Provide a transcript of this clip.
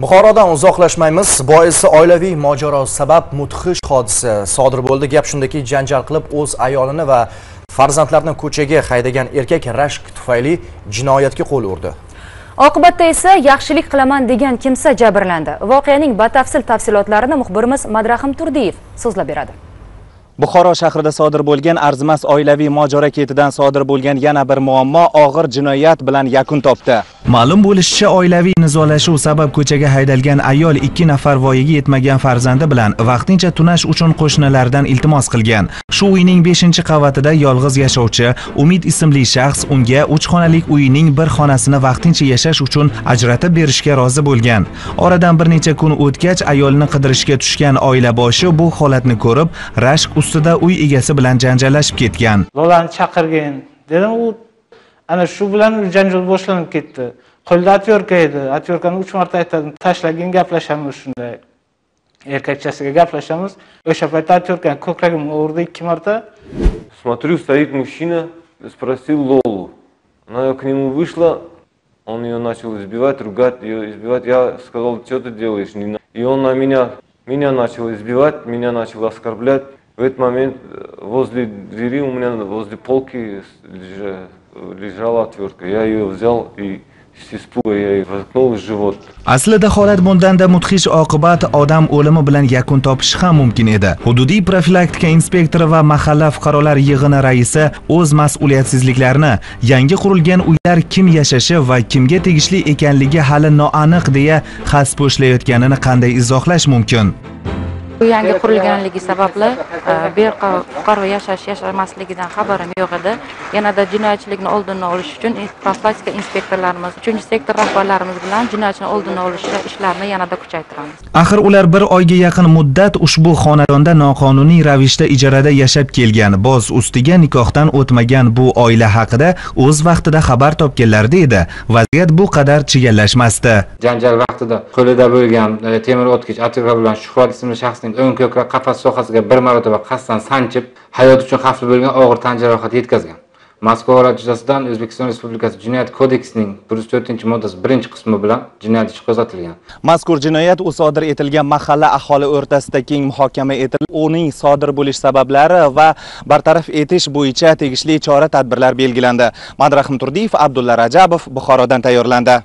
Buxorodan uzoqlashmaymiz. Boisi oilaviy mojaro sabab mudhish hodisa sodir bo'ldi. Gap shundaki, janjal qilib o'z ayolini va farzandlarini ko'chaga haydagan erkak rashk tufayli jinoyatga qo'l urdi. Oqibatda esa yaxshilik qilaman degan kimsa jabrlandi. Voqeaning batafsil tafsilotlarini muxbirimiz Madrahim Turdiyev so'zlab beradi. Buxoro shahrida sodir bo'lgan arzimas oilaviy mojaro ketidan sodir bo'lgan yana bir muammo og'ir jinoyat bilan yakun topdi. Ma'lum bo'lishicha, oilaviy nizolashuv sabab ko'chaga haydalgan ayol 2 nafar voyaga yetmagan farzandi bilan vaqtincha tunash uchun qo'shnilardan iltimos qilgan. Shu uyning 5-qavatida yolg'iz yashovchi Umid ismli shaxs unga 3 xonalik uyining bir xonasini vaqtincha yashash uchun ajratib berishga rozi bo'lgan. Oradan bir necha kun o'tgach, ayolni qidirishga tushgan oila boshi bu holatni ko'rib, rashk ustida uy egasi bilan janjallashib ketgan. Lolani chaqirgin dedim u ana shu bilan janjal boshlanib ketdi. Qo'lida atyorka edi. Atyorkani 3 marta aytdim, tashlagin gaplashamiz shunday. Erkakchasiga gaplashamiz. O'sha paytda atyorkani ko'kragimga urdi 2 marta. Смотрю, стоит мужчина, спросил Лолу. Она к нему вышла, он ее начал избивать, ругать ее, избивать. Я сказал, что ты делаешь? Не на-». И он на меня, меня начал избивать, меня начал оскорблять. В этот момент э, возле двери у меня, возле полки лежа- лежала отвертка. Я ее взял и. Aslida holat bundanda mudhish oqibat odam o'limi bilan yakun topishi ham mumkin edi. Hududiy profilaktika inspektori va mahalla fuqarolar yig'ini raisi o'z mas'uliyatsizliklarini yangi qurilgan uylar kim yashashi va kimga tegishli ekanligi hali noaniq deya xas bo'shlayotganini qanday izohlash mumkin? Bu yangi qurilganligi sababli e, beqaror bu fuqaro yashash yashamasligidan xabarim yo'q edi. Yanada jinoyatchilikni oldini olish uchun profilaktika inspektorlarimiz, 3-sektor rahbarlarimiz bilan jinoyatchilikni oldini olish ishlarini yanada kuchaytiramiz. Axir ular bir oyga yaqin muddat ushbu xonadonda noqonuniy ravishda ijarada yashab kelgan. Boz ustiga nikohdan o'tmagan bu oila haqida o'z vaqtida xabar topganlarida edi. Vaziyat bu qadar chigallashmasdi. janjal vaqtida qo'lida bo'lgan e, temir o'tkich atirka bilan shuhrat ismli shaxsning o'ng ko'krak qafas sohasiga bir marotaba qasddan sanchib hayot uchun xavfli bo'lgan og'ir tan jarohati yetkazgan mazkur holat yuzasidan o'zbekiston respublikasi jinoyat kodeksining bir yuz to'rtinchi moddasi birinchi qismi bilan jinoyat ishi qo'zg'atilgan Mazkur jinoyat u sodir etilgan mahalla aholi o'rtasida keng muhokama etilib, uning sodir bo'lish sabablari va bartaraf etish bo'yicha tegishli chora-tadbirlar belgilandi. Madrahim Turdiyev, Abdulla Rajabov Buxorodan tayyorlandi.